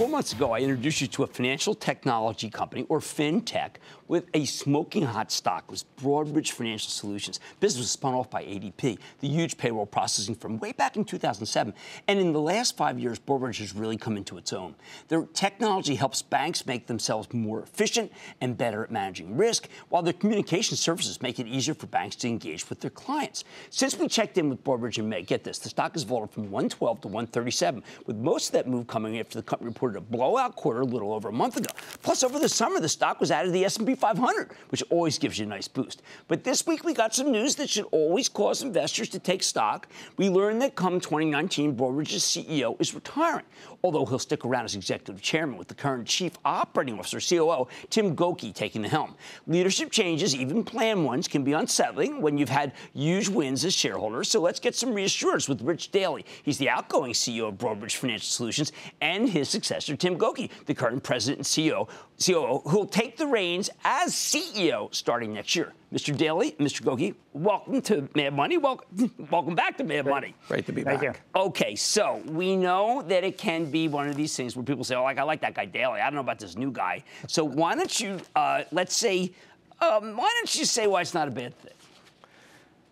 Four months ago, I introduced you to a financial technology company, or fintech, with a smoking hot stock. It was Broadridge Financial Solutions. Business was spun off by ADP, the huge payroll processing firm, way back in 2007. And in the last five years, Broadridge has really come into its own. Their technology helps banks make themselves more efficient and better at managing risk, while their communication services make it easier for banks to engage with their clients. Since we checked in with Broadridge in May, get this, the stock has vaulted from 112 to 137, with most of that move coming after the company reported a blowout quarter a little over a month ago. Plus, over the summer, the stock was added to the S&P 500, which always gives you a nice boost. But this week, we got some news that should always cause investors to take stock. We learned that come 2019, Broadridge's CEO is retiring, although he'll stick around as executive chairman with the current chief operating officer, COO, Tim Gokey, taking the helm. Leadership changes, even planned ones, can be unsettling when you've had huge wins as shareholders. So let's get some reassurance with Rich Daly. He's the outgoing CEO of Broadridge Financial Solutions and his successor, Tim Gokey, the current president and CEO, COO, who will take the reins as CEO starting next year. Mr. Daly, Mr. Gokey, welcome to Mad Money. Welcome, welcome back to Mad Money. Great to be Thank back. you. Okay, so we know that it can be one of these things where people say, "Oh, like I like that guy Daly. I don't know about this new guy." So why don't you, uh, let's say, um, why don't you say why it's not a bad thing?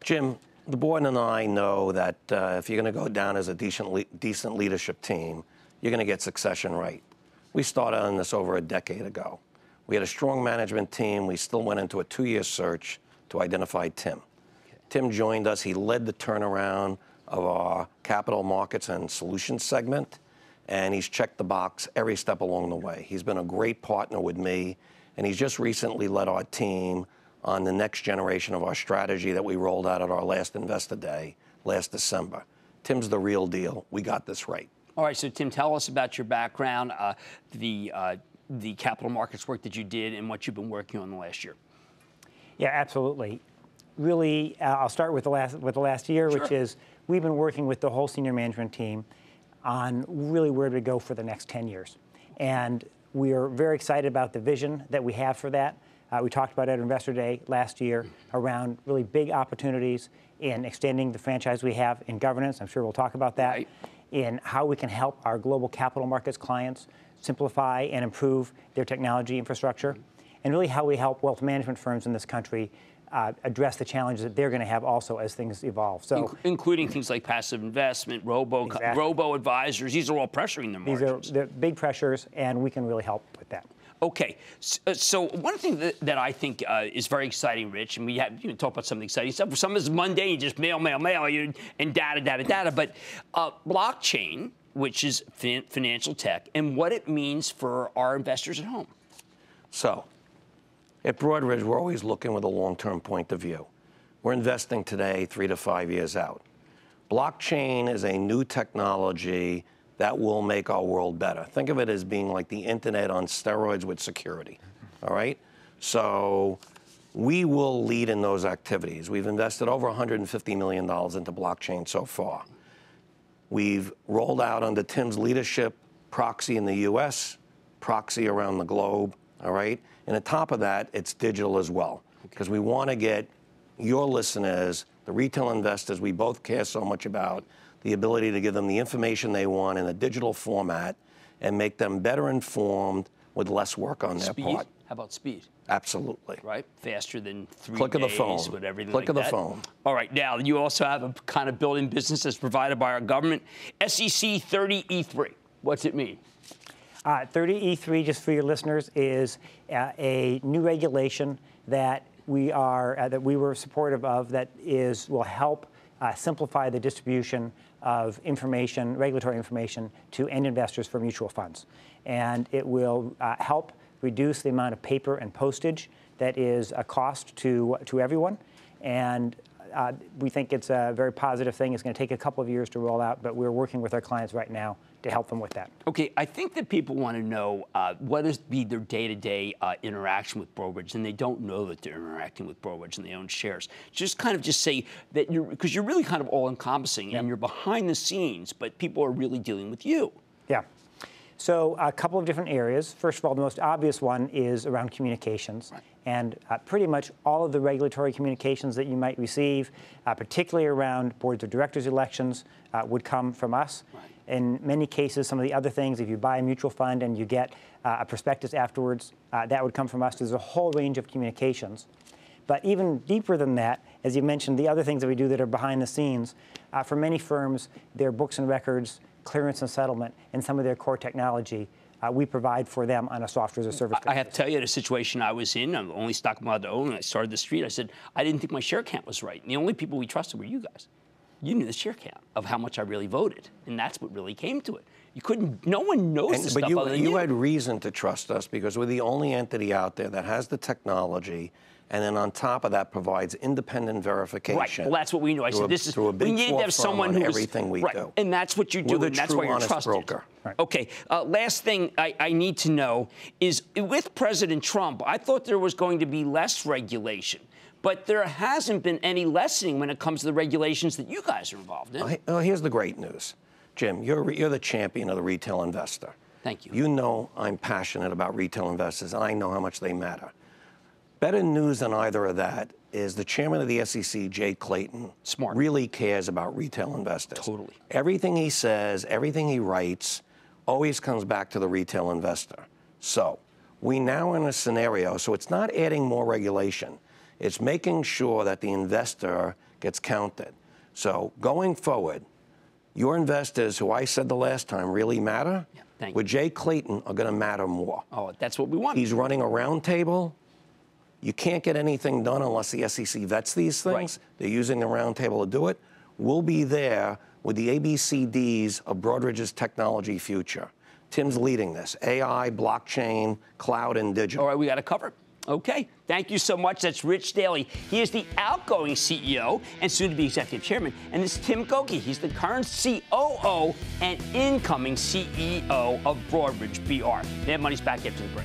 Jim, the board and I know that uh, if you're going to go down as a decent, le- decent leadership team, you're going to get succession right. We started on this over a decade ago. We had a strong management team. We still went into a two year search to identify Tim. Tim joined us. He led the turnaround of our capital markets and solutions segment, and he's checked the box every step along the way. He's been a great partner with me, and he's just recently led our team on the next generation of our strategy that we rolled out at our last Investor Day last December. Tim's the real deal. We got this right. All right, so Tim, tell us about your background, uh, the uh, the capital markets work that you did, and what you've been working on the last year. Yeah, absolutely. Really, uh, I'll start with the last with the last year, which is we've been working with the whole senior management team on really where to go for the next 10 years, and we are very excited about the vision that we have for that. Uh, we talked about it at Investor Day last year around really big opportunities in extending the franchise we have in governance. I'm sure we'll talk about that. Right. In how we can help our global capital markets clients simplify and improve their technology infrastructure, and really how we help wealth management firms in this country uh, address the challenges that they're going to have also as things evolve. So Inc- including things like passive investment, robo Exactly. robo advisors. These are all pressuring their these are the big pressures, and we can really help with that. Okay, uh, so one thing that, that I think uh, is very exciting, Rich, and we have you know, talk about some of the exciting stuff. Some is mundane, just mail, mail, mail, you, and data, data, data. But uh, blockchain, which is fin- financial tech, and what it means for our investors at home. So, at Broadridge, we're always looking with a long term point of view. We're investing today, three to five years out. Blockchain is a new technology that will make our world better. Think of it as being like the internet on steroids with security. All right? So, we will lead in those activities. We've invested over $150 million into blockchain so far. We've rolled out under Tim's leadership proxy in the US, proxy around the globe, all right? And on top of that, it's digital as well, because we want to get your listeners, the retail investors we both care so much about, the ability to give them the information they want in a digital format and make them better informed with less work on their Speed. part. How about speed? Absolutely. Right, faster than three Click of the phone. with everything Click like of the phone. All right, now you also have a kind of building business that's provided by our government, SEC 30E3. What's it mean? Uh, 30E3, just for your listeners, is uh, a new regulation that we are uh, that we were supportive of that is will help uh, simplify the distribution of information, regulatory information, to end investors for mutual funds, and it will uh, help reduce the amount of paper and postage that is a cost to to everyone, and. Uh, we think it's a very positive thing. It's going to take a couple of years to roll out, but we're working with our clients right now to help them with that. Okay, I think that people want to know uh, what is be their day-to-day uh, interaction with Broadridge, and they don't know that they're interacting with Broadridge and they own shares. Just kind of just say that you're because you're really kind of all-encompassing and you're behind the scenes, but people are really dealing with you. Yeah. So a couple of different areas. First of all, the most obvious one is around communications. And uh, pretty much all of the regulatory communications that you might receive, uh, particularly around boards of directors elections, uh, would come from us. in many cases, some of the other things, if you buy a mutual fund and you get uh, a prospectus afterwards, uh, that would come from us. There's a whole range of communications. But even deeper than that, as you mentioned, the other things that we do that are behind the scenes, uh, for many firms, their books and records, clearance and settlement, and some of their core technology uh, we provide for them on a software as a service. I, I have to tell you, the situation I was in, I'm the only stock I'm allowed to own, and I started the street, I said, I didn't think my share count was right. And the only people we trusted were you guys. You knew the share count of how much I really voted, and that's what really came to it. You couldn't, no one knows and, this but stuff you, you you. had reason to trust us because we're the only entity out there that has the technology and then on top of that provides independent verification. Right. Well, that's what we knew. I said a- this is a big we need to have someone who everything we right. do. and that's what you do, and that's why you're trusted. broker. Okay. Uh, last thing I, I need to know is with President Trump, I thought there was going to be less regulation. But there hasn't been any lessening when it comes to the regulations that you guys are involved in. Well, well, here's the great news. Jim, you're, you're the champion of the retail investor. Thank you. You know I'm passionate about retail investors, and I know how much they matter. Better news than either of that is the chairman of the SEC, Jay Clayton, Smart. really cares about retail investors. Totally. Everything he says, everything he writes, always comes back to the retail investor. So we now are in a scenario, so it's not adding more regulation, it's making sure that the investor gets counted. So going forward, your investors, who I said the last time really matter, Yeah, thank with you. Jay Clayton are going to matter more. Oh, that's what we want. He's running a roundtable. You can't get anything done unless the SEC vets these things. Right. They're using the roundtable to do it. We'll be there with the ABCDs of Broadridge's technology future. Tim's leading this AI, blockchain, cloud, and digital. All right, we got to cover. it. Okay, thank you so much. That's Rich Daly. He is the outgoing CEO and soon to be executive chairman. And this is Tim Gokey. He's the current COO and incoming CEO of Broadridge BR. Mad Money's back after the break.